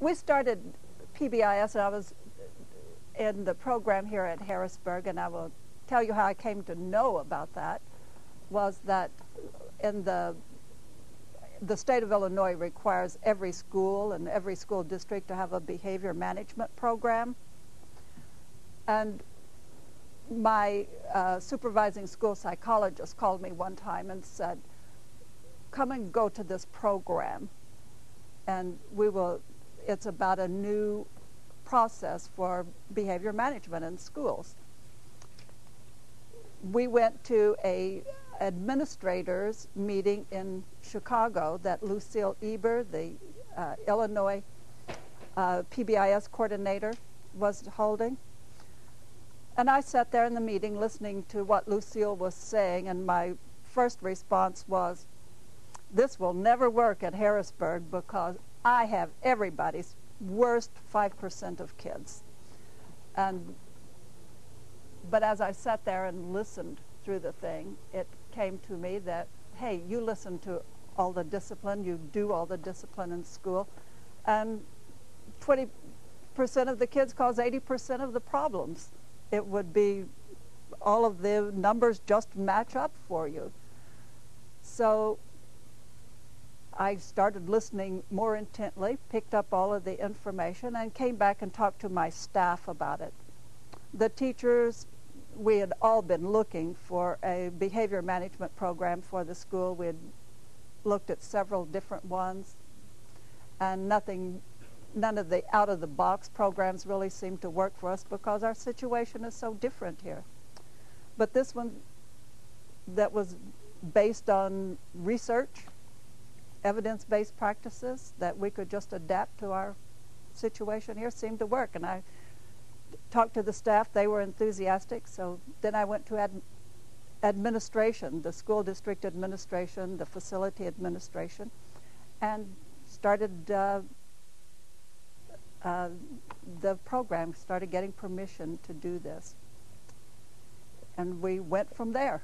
we started PBIS, and I was in the program here at Harrisburg, and I will tell you how I came to know about that. Was that in the the state of Illinois requires every school and every school district to have a behavior management program, and my uh, supervising school psychologist called me one time and said, "Come and go to this program." and we will it's about a new process for behavior management in schools. We went to a administrators meeting in Chicago that Lucille Eber, the uh, Illinois uh, PBIS coordinator, was holding. And I sat there in the meeting listening to what Lucille was saying, and my first response was, this will never work at Harrisburg because I have everybody's worst 5% of kids. And, but as I sat there and listened through the thing, it came to me that, hey, you listen to all the discipline, you do all the discipline in school, and 20% of the kids cause 80% of the problems. It would be all of the numbers just match up for you. So I started listening more intently, picked up all of the information, and came back and talked to my staff about it. The teachers, we had all been looking for a behavior management program for the school. We had looked at several different ones, and nothing, none of the out-of-the-box programs really seemed to work for us because our situation is so different here. But this one that was based on research evidence-based practices that we could just adapt to our situation here seemed to work. And I talked to the staff; they were enthusiastic. So then I went to ad administration, the school district administration, the facility administration, and started uh, uh, the program. Started getting permission to do this, and we went from there.